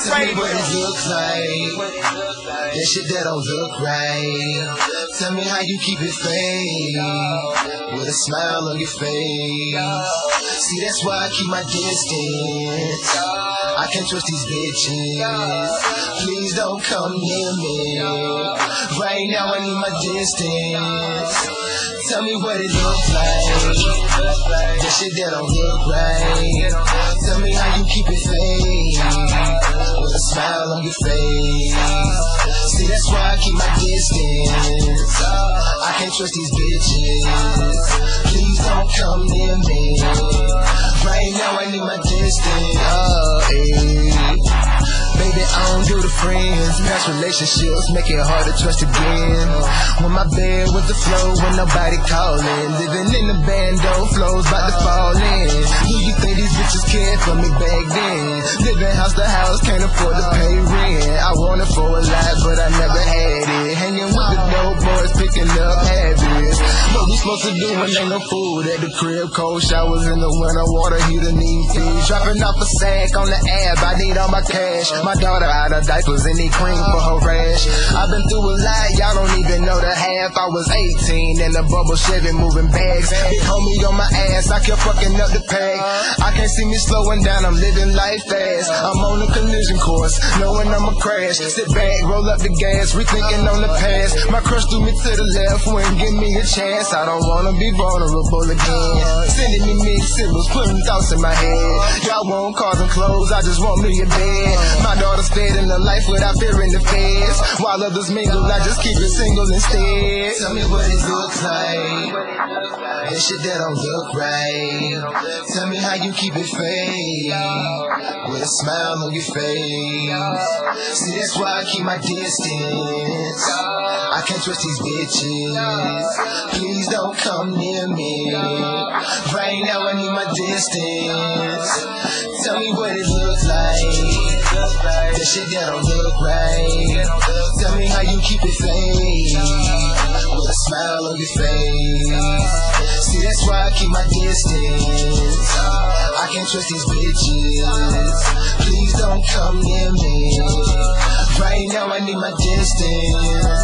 Tell me what it looks like. That shit that don't look right. Tell me how you keep it fake. With a smile on your face. See, that's why I keep my distance. I can't trust these bitches. Please don't come near me. Right now I need my distance. Tell me what it looks like. That shit that don't look right. Tell me how you keep it face. See, that's why I keep my distance. I can't trust these bitches. Please don't come near me. Right now I need my distance. Oh, eh. Baby, I don't do the friends. Past relationships make it hard to trust again. When my bed was the flow, when nobody calling. Living in the bando, flows about to fall in. Do you think these bitches cared for me back then? Living house to house, can't afford to pay rent. I wanted for a lot, but I never had it. Hanging with the dope boys, picking up habits. What we supposed to do when ain't no food at the crib? Cold showers in the winter, water heater need feed. Dropping off a sack on the app, I need all my cash. My daughter out of diapers and need cream for her rash. I've been through a lot, don't even know the half. I was 18 in the bubble Chevy moving bags. Big homie on my ass, I kept fucking up the pack. I can't see me slowing down, I'm living life fast. I'm on a collision course, knowing I'ma crash. Sit back, roll up the gas, rethinking on the past. My crush threw me to the left, wouldn't give me a chance. I don't wanna be vulnerable again. Sending me mixed signals, putting thoughts in my head. Y'all cars and clothes, I just want me a bed. My daughter's fed in the life without fearing the feds. While others mingle, I just keep it single instead. Tell me what it looks like. That shit that don't look right. Tell me how you keep it fake. With a smile on your face. See, that's why I keep my distance. I can't trust these bitches. Please don't come near me. Right now I need my distance. Tell me what it looks like. That shit that don't look right. Tell me how you keep it fake. With a smile on your face. See, that's why I keep my distance. I can't trust these bitches. Please don't come near me. Right now I need my distance.